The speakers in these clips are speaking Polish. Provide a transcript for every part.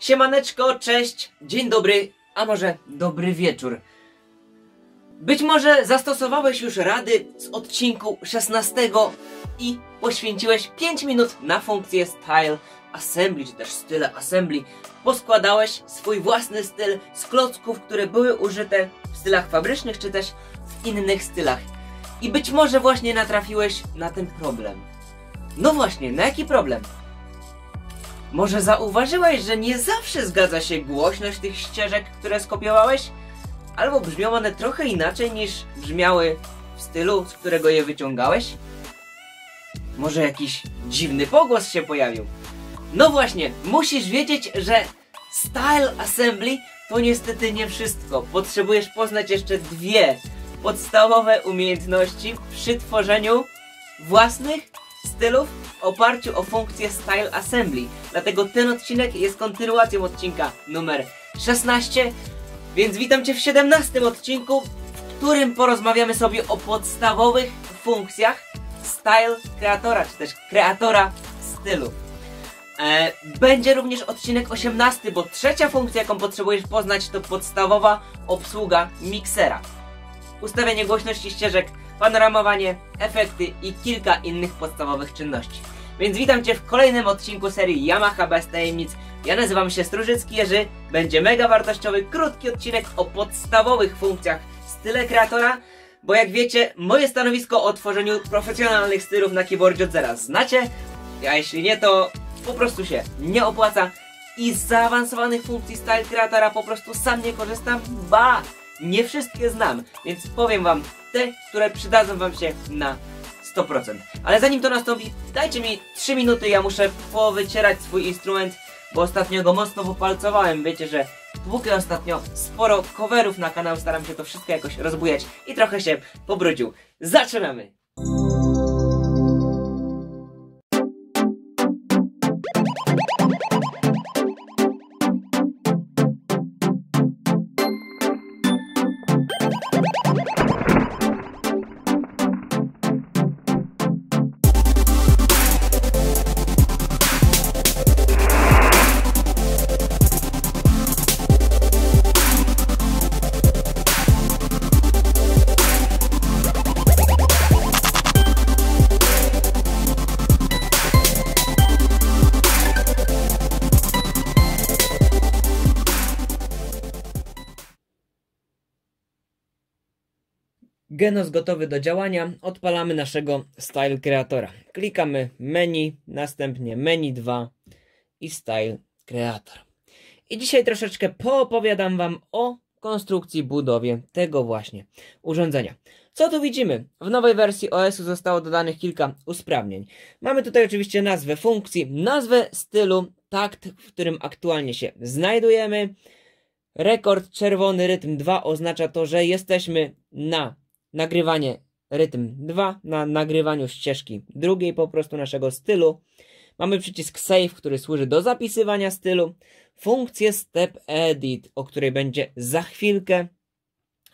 Siemaneczko, cześć, dzień dobry, a może dobry wieczór. Być może zastosowałeś już rady z odcinku 16 i poświęciłeś 5 minut na funkcję Style Assembly, czy też style Assembly. Poskładałeś swój własny styl z klocków, które były użyte w stylach fabrycznych, czy też w innych stylach. I być może właśnie natrafiłeś na ten problem. No właśnie, na jaki problem? Może zauważyłeś, że nie zawsze zgadza się głośność tych ścieżek, które skopiowałeś? Albo brzmią one trochę inaczej niż brzmiały w stylu, z którego je wyciągałeś? Może jakiś dziwny pogłos się pojawił? No właśnie, musisz wiedzieć, że Style Assembly to niestety nie wszystko. Potrzebujesz poznać jeszcze dwie podstawowe umiejętności przy tworzeniu własnych stylów w oparciu o funkcję Style Assembly. Dlatego ten odcinek jest kontynuacją odcinka numer 16. Więc witam Cię w 17 odcinku, w którym porozmawiamy sobie o podstawowych funkcjach Style Kreatora, czy też kreatora stylu. E, będzie również odcinek 18, bo trzecia funkcja, jaką potrzebujesz poznać, to podstawowa obsługa miksera. Ustawienie głośności ścieżek, panoramowanie, efekty i kilka innych podstawowych czynności. Więc witam Cię w kolejnym odcinku serii Yamaha bez tajemnic. Ja nazywam się Strużycki Jerzy. Będzie mega wartościowy, krótki odcinek o podstawowych funkcjach style kreatora. Bo jak wiecie, moje stanowisko o tworzeniu profesjonalnych stylów na keyboardzie od zera znacie. A jeśli nie, to po prostu się nie opłaca. I z zaawansowanych funkcji style kreatora po prostu sam nie korzystam. Ba! Nie wszystkie znam, więc powiem wam te, które przydadzą wam się na 100%. Ale zanim to nastąpi, dajcie mi 3 minuty, ja muszę powycierać swój instrument, bo ostatnio go mocno popalcowałem. Wiecie, że długie ostatnio sporo coverów na kanał, staram się to wszystko jakoś rozbujać i trochę się pobrudził. Zaczynamy! Genos gotowy do działania, odpalamy naszego Style Creatora. Klikamy menu, następnie menu 2 i Style Creator. I dzisiaj troszeczkę poopowiadam Wam o konstrukcji, budowie tego właśnie urządzenia. Co tu widzimy? W nowej wersji OS-u zostało dodanych kilka usprawnień. Mamy tutaj oczywiście nazwę funkcji, nazwę stylu, takt, w którym aktualnie się znajdujemy. Rekord czerwony rytm 2 oznacza to, że jesteśmy na nagrywanie rytm 2 na nagrywaniu ścieżki drugiej po prostu naszego stylu. Mamy przycisk Save, który służy do zapisywania stylu. Funkcję Step Edit, o której będzie za chwilkę.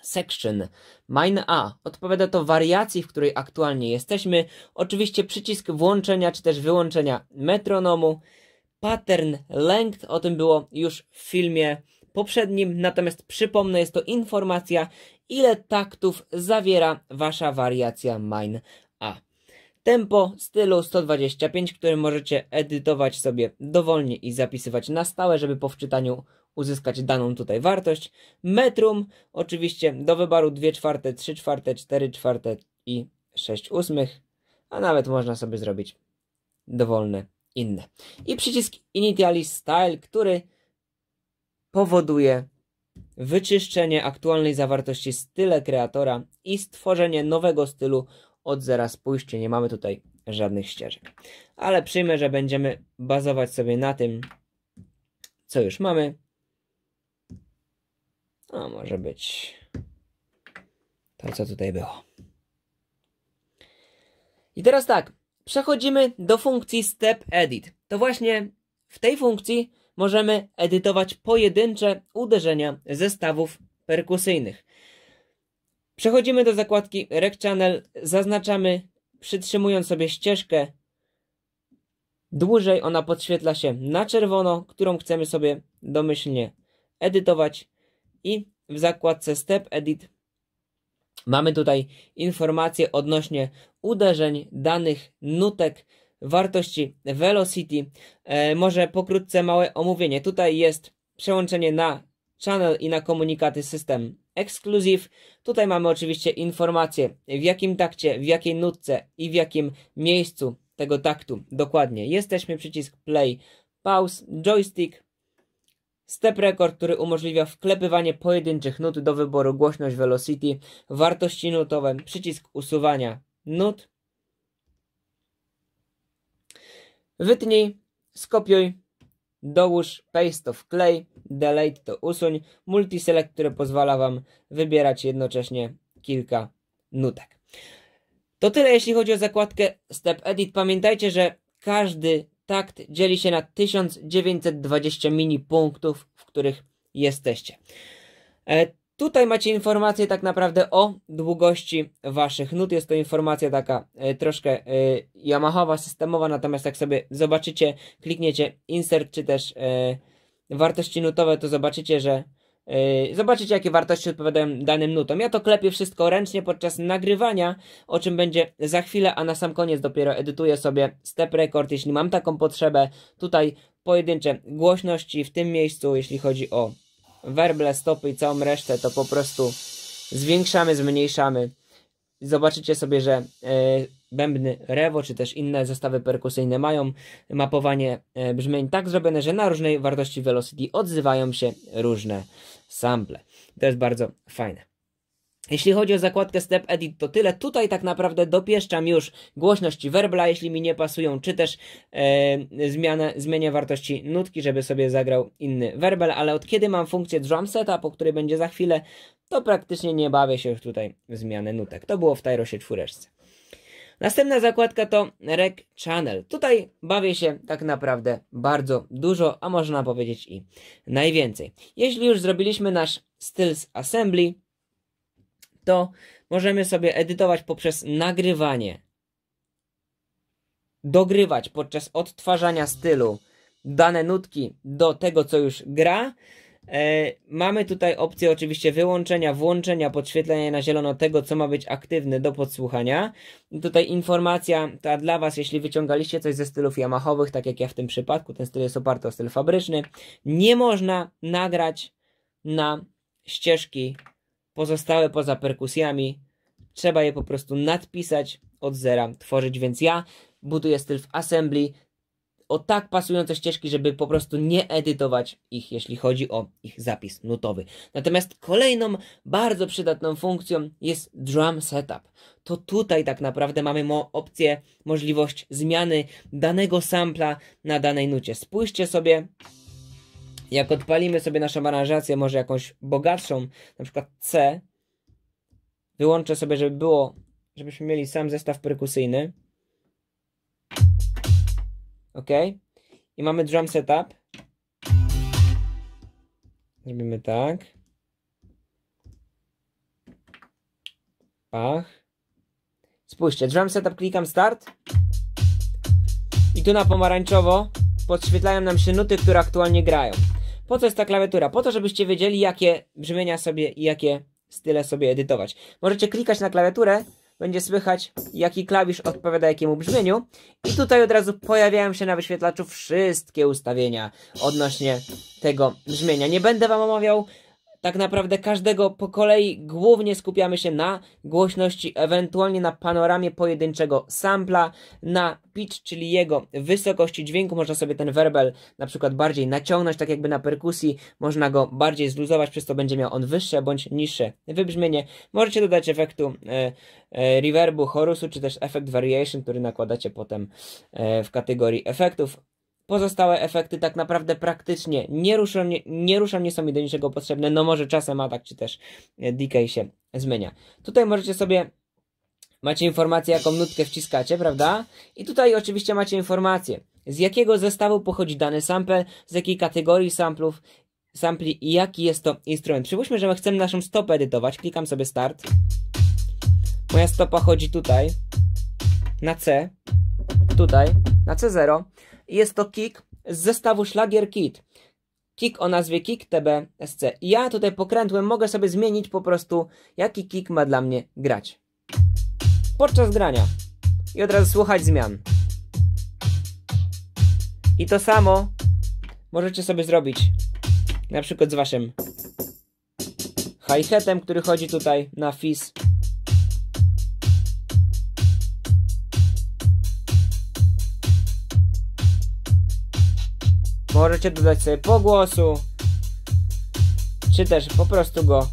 Section Mine A odpowiada to wariacji, w której aktualnie jesteśmy. Oczywiście przycisk włączenia czy też wyłączenia metronomu. Pattern Length, o tym było już w filmie poprzednim, natomiast przypomnę, jest to informacja, ile taktów zawiera wasza wariacja Mine A. Tempo stylu 125, który możecie edytować sobie dowolnie i zapisywać na stałe, żeby po wczytaniu uzyskać daną tutaj wartość. Metrum, oczywiście do wyboru 2 czwarte, 3 czwarte, 4 czwarte i 6 ósmych, a nawet można sobie zrobić dowolne inne. I przycisk Initialize Style, który powoduje wyczyszczenie aktualnej zawartości style kreatora i stworzenie nowego stylu od zera. Spójrzcie, nie mamy tutaj żadnych ścieżek. Ale przyjmę, że będziemy bazować sobie na tym, co już mamy. A może być to, co tutaj było. I teraz tak, przechodzimy do funkcji Step Edit. To właśnie w tej funkcji możemy edytować pojedyncze uderzenia zestawów perkusyjnych. Przechodzimy do zakładki Rec Channel, zaznaczamy przytrzymując sobie ścieżkę. Dłużej, ona podświetla się na czerwono, którą chcemy sobie domyślnie edytować. I w zakładce Step Edit mamy tutaj informacje odnośnie uderzeń, danych, nutek, wartości velocity. E, może pokrótce małe omówienie. Tutaj jest przełączenie na channel i na komunikaty system exclusive. Tutaj mamy oczywiście informacje w jakim takcie, w jakiej nutce i w jakim miejscu tego taktu dokładnie jesteśmy. Przycisk play, pause, joystick, Step Record, który umożliwia wklepywanie pojedynczych nut do wyboru głośność velocity, wartości nutowe, przycisk usuwania nut. Wytnij, skopiuj, dołóż, paste to wklej, delete to usuń, multiselect, który pozwala Wam wybierać jednocześnie kilka nutek. To tyle jeśli chodzi o zakładkę Step Edit. Pamiętajcie, że każdy takt dzieli się na 1920 mini punktów, w których jesteście. Tutaj macie informację tak naprawdę o długości waszych nut. Jest to informacja taka e, troszkę e, Yamahowa, systemowa, natomiast jak sobie zobaczycie, klikniecie insert czy też e, wartości nutowe, to zobaczycie, że zobaczycie, jakie wartości odpowiadają danym nutom. Ja to klepię wszystko ręcznie podczas nagrywania, o czym będzie za chwilę, a na sam koniec dopiero edytuję sobie step record, jeśli mam taką potrzebę. Tutaj pojedyncze głośności w tym miejscu, jeśli chodzi o werble, stopy i całą resztę, to po prostu zwiększamy, zmniejszamy. Zobaczycie sobie, że yy, bębny Revo, czy też inne zestawy perkusyjne mają mapowanie yy, brzmień tak zrobione, że na różnej wartości velocity odzywają się różne sample. To jest bardzo fajne. Jeśli chodzi o zakładkę Step Edit, to tyle. Tutaj tak naprawdę dopieszczam już głośności werbla, jeśli mi nie pasują, czy też e, zmianę, zmienię wartości nutki, żeby sobie zagrał inny werbel, ale od kiedy mam funkcję drum setup, o której będzie za chwilę, to praktycznie nie bawię się już tutaj w zmianę nutek. To było w Tyrosie czwóreczce. Następna zakładka to Rec Channel. Tutaj bawię się tak naprawdę bardzo dużo, a można powiedzieć i najwięcej. Jeśli już zrobiliśmy nasz Stills Assembly, to możemy sobie edytować poprzez nagrywanie, dogrywać podczas odtwarzania stylu dane nutki do tego, co już gra, E, mamy tutaj opcję oczywiście wyłączenia, włączenia, podświetlenia na zielono tego, co ma być aktywne do podsłuchania. Tutaj informacja ta dla Was, jeśli wyciągaliście coś ze stylów Yamahowych, tak jak ja w tym przypadku, ten styl jest oparty o styl fabryczny. Nie można nagrać na ścieżki pozostałe poza perkusjami. Trzeba je po prostu nadpisać od zera, tworzyć, więc ja buduję styl w assembly, o tak pasujące ścieżki, żeby po prostu nie edytować ich, jeśli chodzi o ich zapis nutowy. Natomiast kolejną bardzo przydatną funkcją jest drum setup. To tutaj tak naprawdę mamy mo opcję, możliwość zmiany danego sampla na danej nucie. Spójrzcie sobie, jak odpalimy sobie naszą aranżację, może jakąś bogatszą, na przykład C, wyłączę sobie, żeby było, żebyśmy mieli sam zestaw perkusyjny. Ok. I mamy drum setup. Zrobimy tak. Pach. Spójrzcie, drum setup, klikam start. I tu na pomarańczowo podświetlają nam się nuty, które aktualnie grają. Po co jest ta klawiatura? Po to, żebyście wiedzieli, jakie brzmienia sobie i jakie style sobie edytować. Możecie klikać na klawiaturę, będzie słychać jaki klawisz odpowiada jakiemu brzmieniu i tutaj od razu pojawiają się na wyświetlaczu wszystkie ustawienia odnośnie tego brzmienia. Nie będę Wam omawiał tak naprawdę każdego po kolei głównie skupiamy się na głośności, ewentualnie na panoramie pojedynczego sampla, na pitch, czyli jego wysokości dźwięku. Można sobie ten werbel na przykład bardziej naciągnąć, tak jakby na perkusji, można go bardziej zluzować, przez to będzie miał on wyższe bądź niższe wybrzmienie. Możecie dodać efektu e, e, reverbu, chorusu, czy też efekt variation, który nakładacie potem e, w kategorii efektów. Pozostałe efekty tak naprawdę praktycznie nie ruszą, nie, nie ruszą, nie są mi do niczego potrzebne. No może czasem atak czy też e, decay się zmienia. Tutaj możecie sobie macie informację, jaką nutkę wciskacie, prawda? I tutaj oczywiście macie informację, z jakiego zestawu pochodzi dany sample, z jakiej kategorii samplów, sampli i jaki jest to instrument. Przypuśćmy, że my chcemy naszą stopę edytować. Klikam sobie start. Moja stopa chodzi tutaj, na C, tutaj, na C0 jest to kick z zestawu Schlager Kit. kick o nazwie kick TBSC. I ja tutaj pokrętłem mogę sobie zmienić po prostu, jaki kick ma dla mnie grać. Podczas grania. I od razu słuchać zmian. I to samo możecie sobie zrobić na przykład z waszym hi-hatem, który chodzi tutaj na fizz. Możecie dodać sobie pogłosu, czy też po prostu go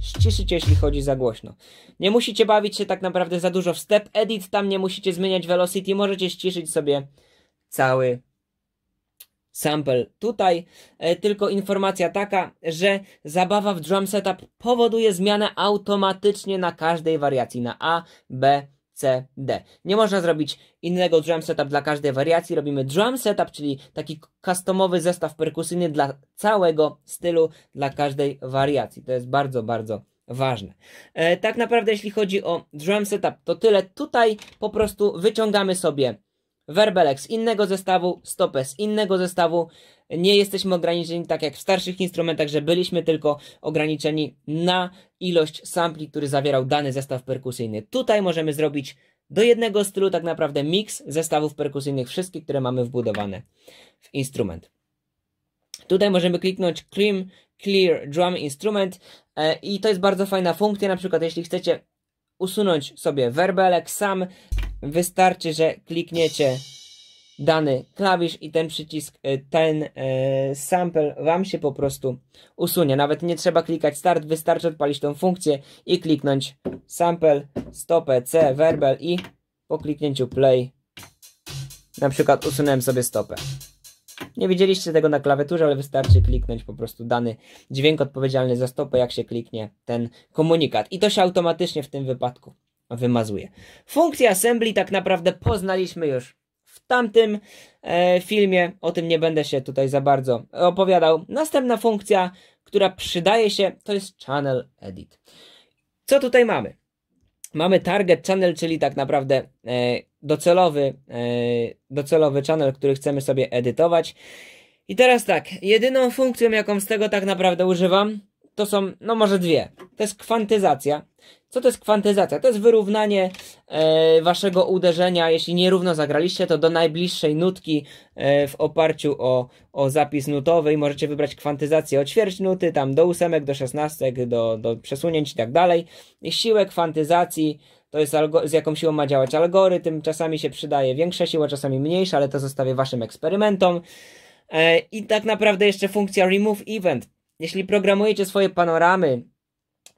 ściszyć, jeśli chodzi za głośno. Nie musicie bawić się tak naprawdę za dużo w step edit, tam nie musicie zmieniać velocity, możecie ściszyć sobie cały sample. Tutaj e, tylko informacja taka, że zabawa w drum setup powoduje zmianę automatycznie na każdej wariacji, na A, B, C, D. Nie można zrobić innego drum setup dla każdej wariacji. Robimy drum setup, czyli taki customowy zestaw perkusyjny dla całego stylu, dla każdej wariacji. To jest bardzo, bardzo ważne. E, tak naprawdę, jeśli chodzi o drum setup, to tyle. Tutaj po prostu wyciągamy sobie werbelek z innego zestawu, stopę z innego zestawu. Nie jesteśmy ograniczeni tak jak w starszych instrumentach, że byliśmy tylko ograniczeni na ilość sampli, który zawierał dany zestaw perkusyjny. Tutaj możemy zrobić do jednego stylu tak naprawdę miks zestawów perkusyjnych, wszystkich, które mamy wbudowane w instrument. Tutaj możemy kliknąć Clean, Clear Drum Instrument e, i to jest bardzo fajna funkcja, na przykład jeśli chcecie usunąć sobie werbelek sam, wystarczy, że klikniecie dany klawisz i ten przycisk, e, ten e, sample Wam się po prostu usunie. Nawet nie trzeba klikać start, wystarczy odpalić tą funkcję i kliknąć sample, stopę, C, verbal i po kliknięciu play na przykład usunąłem sobie stopę. Nie widzieliście tego na klawiaturze, ale wystarczy kliknąć po prostu dany dźwięk odpowiedzialny za stopę, jak się kliknie ten komunikat. I to się automatycznie w tym wypadku wymazuje. Funkcję assembly tak naprawdę poznaliśmy już w tamtym e, filmie. O tym nie będę się tutaj za bardzo opowiadał. Następna funkcja, która przydaje się, to jest channel edit. Co tutaj mamy? Mamy target channel, czyli tak naprawdę e, docelowy, e, docelowy channel, który chcemy sobie edytować. I teraz tak, jedyną funkcją, jaką z tego tak naprawdę używam, to są, no może dwie. To jest kwantyzacja. Co to jest kwantyzacja? To jest wyrównanie e, waszego uderzenia, jeśli nierówno zagraliście, to do najbliższej nutki e, w oparciu o, o zapis nutowy i możecie wybrać kwantyzację od ćwierć nuty, tam do ósemek, do szesnastek, do, do przesunięć i tak dalej. I siłę kwantyzacji to jest z jaką siłą ma działać algorytm. Czasami się przydaje większa siła, czasami mniejsza, ale to zostawię waszym eksperymentom. E, I tak naprawdę jeszcze funkcja remove event. Jeśli programujecie swoje panoramy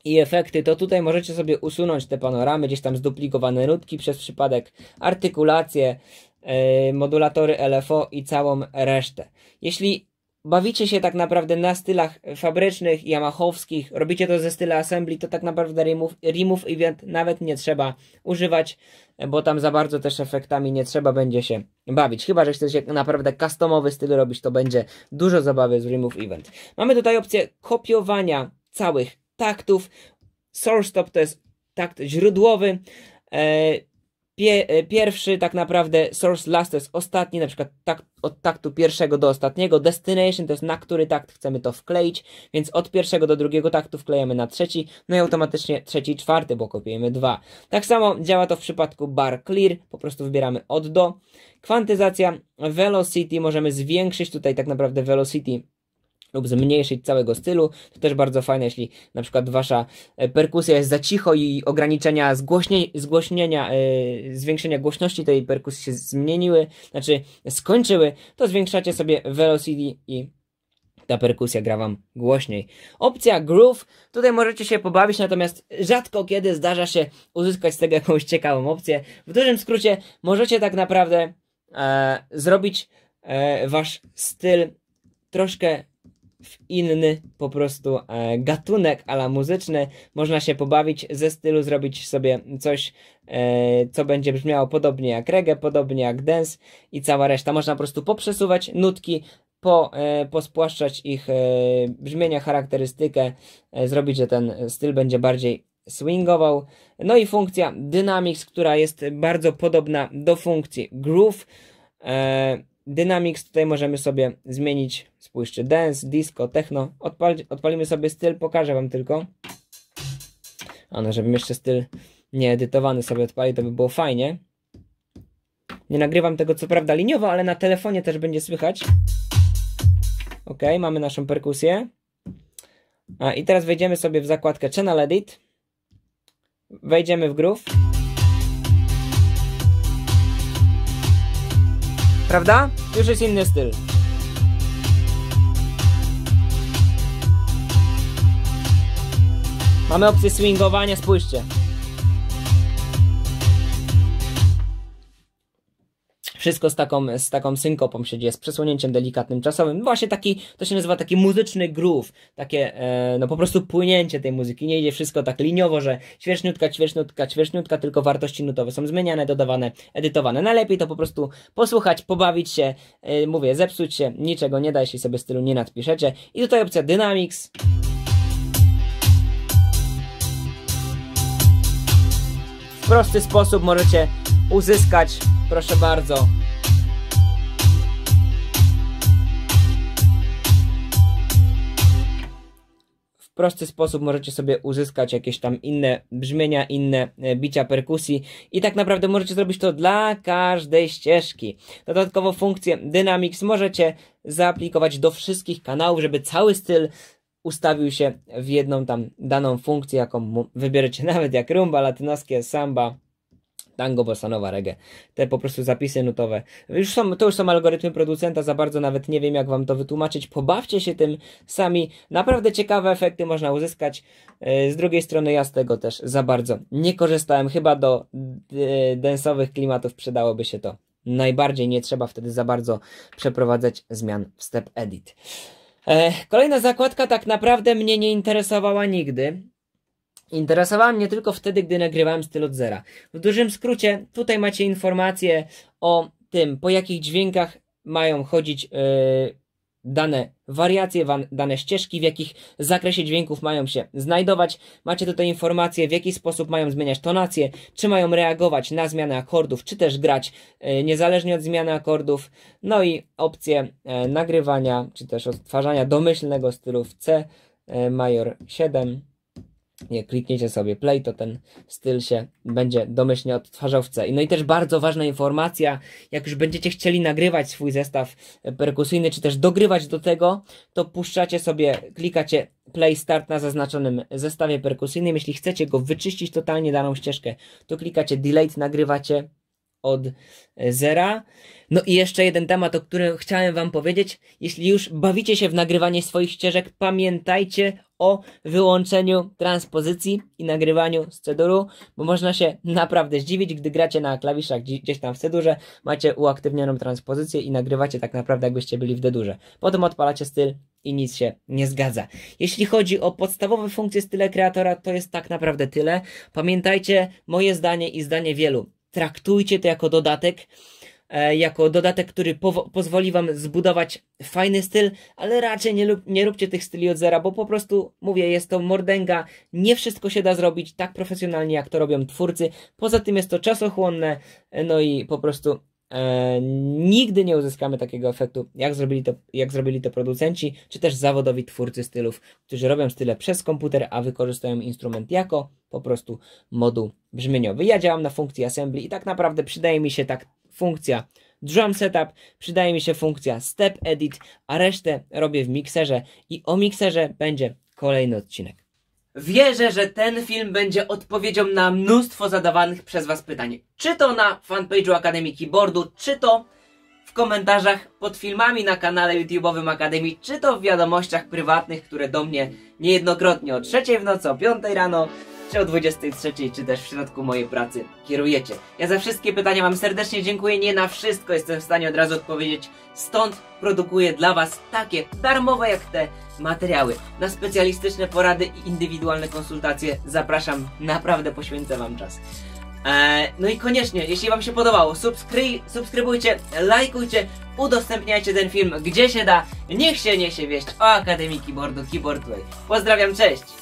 i efekty, to tutaj możecie sobie usunąć te panoramy, gdzieś tam zduplikowane nutki przez przypadek, artykulację, yy, modulatory LFO i całą resztę. Jeśli bawicie się tak naprawdę na stylach fabrycznych, yamahowskich, robicie to ze stylu assembly, to tak naprawdę remove, remove event nawet nie trzeba używać, bo tam za bardzo też efektami nie trzeba będzie się bawić. Chyba, że chcecie naprawdę customowy styl robić, to będzie dużo zabawy z remove event. Mamy tutaj opcję kopiowania całych taktów. Source top to jest takt źródłowy. E, pie, e, pierwszy tak naprawdę source last to jest ostatni, na przykład tak, od taktu pierwszego do ostatniego. Destination to jest na który takt chcemy to wkleić, więc od pierwszego do drugiego taktu wklejamy na trzeci, no i automatycznie trzeci, czwarty, bo kopiujemy dwa. Tak samo działa to w przypadku bar clear, po prostu wybieramy od do. Kwantyzacja velocity, możemy zwiększyć tutaj tak naprawdę velocity lub zmniejszyć całego stylu. To też bardzo fajne, jeśli na przykład wasza e, perkusja jest za cicho i ograniczenia zgłośnie, zgłośnienia, yy, zwiększenia głośności tej perkusji się zmieniły, znaczy skończyły, to zwiększacie sobie velocity i ta perkusja gra wam głośniej. Opcja groove, tutaj możecie się pobawić, natomiast rzadko kiedy zdarza się uzyskać z tego jakąś ciekawą opcję. W dużym skrócie możecie tak naprawdę e, zrobić e, wasz styl troszkę w inny po prostu e, gatunek ala muzyczny. Można się pobawić ze stylu, zrobić sobie coś, e, co będzie brzmiało podobnie jak reggae, podobnie jak dance i cała reszta. Można po prostu poprzesuwać nutki, po, e, pospłaszczać ich e, brzmienia, charakterystykę, e, zrobić, że ten styl będzie bardziej swingował. No i funkcja Dynamics, która jest bardzo podobna do funkcji Groove. E, Dynamics tutaj możemy sobie zmienić, spójrzcie, dance, disco, techno. Odpal, odpalimy sobie styl, pokażę wam tylko. A no, żebym jeszcze styl nieedytowany sobie odpalił, to by było fajnie. Nie nagrywam tego co prawda liniowo, ale na telefonie też będzie słychać. Ok, mamy naszą perkusję. A, I teraz wejdziemy sobie w zakładkę Channel Edit. Wejdziemy w groove. Prawda? Już jest inny styl. Mamy opcję swingowania, spójrzcie. Wszystko z taką, z taką synkopą się dzieje, z przesłonięciem delikatnym, czasowym. Właśnie taki, to się nazywa taki muzyczny groove, takie, e, no po prostu płynięcie tej muzyki. Nie idzie wszystko tak liniowo, że ćwierćniutka, ćwierćniutka, ćwierćniutka, tylko wartości nutowe są zmieniane, dodawane, edytowane. Najlepiej to po prostu posłuchać, pobawić się, e, mówię, zepsuć się, niczego nie da, jeśli sobie stylu nie nadpiszecie. I tutaj opcja Dynamics. W prosty sposób możecie uzyskać Proszę bardzo. W prosty sposób możecie sobie uzyskać jakieś tam inne brzmienia, inne e, bicia perkusji i tak naprawdę możecie zrobić to dla każdej ścieżki. Dodatkowo funkcję Dynamics możecie zaaplikować do wszystkich kanałów, żeby cały styl ustawił się w jedną tam daną funkcję, jaką wybierzecie, nawet jak rumba, latynoskie, samba, tango, bossa reggae. Te po prostu zapisy nutowe. Już są, to już są algorytmy producenta, za bardzo nawet nie wiem jak wam to wytłumaczyć. Pobawcie się tym sami. Naprawdę ciekawe efekty można uzyskać. E, z drugiej strony ja z tego też za bardzo nie korzystałem. Chyba do densowych klimatów przydałoby się to najbardziej. Nie trzeba wtedy za bardzo przeprowadzać zmian w Step Edit. E, kolejna zakładka tak naprawdę mnie nie interesowała nigdy. Interesowała mnie tylko wtedy, gdy nagrywałem styl od zera. W dużym skrócie, tutaj macie informacje o tym, po jakich dźwiękach mają chodzić yy, dane wariacje, dane ścieżki, w jakich zakresie dźwięków mają się znajdować. Macie tutaj informacje, w jaki sposób mają zmieniać tonację, czy mają reagować na zmianę akordów, czy też grać yy, niezależnie od zmiany akordów. No i opcje yy, nagrywania, czy też odtwarzania domyślnego stylu w C major 7 nie klikniecie sobie play, to ten styl się będzie domyślnie odtwarzał w C. No i też bardzo ważna informacja, jak już będziecie chcieli nagrywać swój zestaw perkusyjny, czy też dogrywać do tego, to puszczacie sobie, klikacie play start na zaznaczonym zestawie perkusyjnym. Jeśli chcecie go wyczyścić totalnie daną ścieżkę, to klikacie delete, nagrywacie od zera. No i jeszcze jeden temat, o którym chciałem Wam powiedzieć. Jeśli już bawicie się w nagrywanie swoich ścieżek, pamiętajcie o wyłączeniu transpozycji i nagrywaniu z ceduru, bo można się naprawdę zdziwić, gdy gracie na klawiszach gdzieś tam w cedurze, macie uaktywnioną transpozycję i nagrywacie tak naprawdę jakbyście byli w dedurze. Potem odpalacie styl i nic się nie zgadza. Jeśli chodzi o podstawowe funkcje style kreatora, to jest tak naprawdę tyle. Pamiętajcie moje zdanie i zdanie wielu. Traktujcie to jako dodatek E, jako dodatek, który pozwoli Wam zbudować fajny styl, ale raczej nie, nie róbcie tych styli od zera, bo po prostu, mówię, jest to mordęga, nie wszystko się da zrobić tak profesjonalnie, jak to robią twórcy. Poza tym jest to czasochłonne, e, no i po prostu e, nigdy nie uzyskamy takiego efektu, jak zrobili, to, jak zrobili to producenci, czy też zawodowi twórcy stylów, którzy robią style przez komputer, a wykorzystują instrument jako po prostu moduł brzmieniowy. Ja działam na funkcji assembly i tak naprawdę przydaje mi się tak funkcja Drum Setup, przydaje mi się funkcja Step Edit, a resztę robię w mikserze i o mikserze będzie kolejny odcinek. Wierzę, że ten film będzie odpowiedzią na mnóstwo zadawanych przez Was pytań. Czy to na fanpage'u Akademii Keyboardu, czy to w komentarzach pod filmami na kanale YouTube'owym Akademii, czy to w wiadomościach prywatnych, które do mnie niejednokrotnie o trzeciej w nocy, o 5 rano czy o 23, czy też w środku mojej pracy kierujecie. Ja za wszystkie pytania Wam serdecznie dziękuję, nie na wszystko jestem w stanie od razu odpowiedzieć, stąd produkuję dla Was takie darmowe jak te materiały. Na specjalistyczne porady i indywidualne konsultacje zapraszam, naprawdę poświęcę Wam czas. Eee, no i koniecznie, jeśli Wam się podobało, subskry subskrybujcie, lajkujcie, udostępniajcie ten film gdzie się da. Niech się niesie wieść o Akademii Keyboardu Keyboard Way. Pozdrawiam, cześć!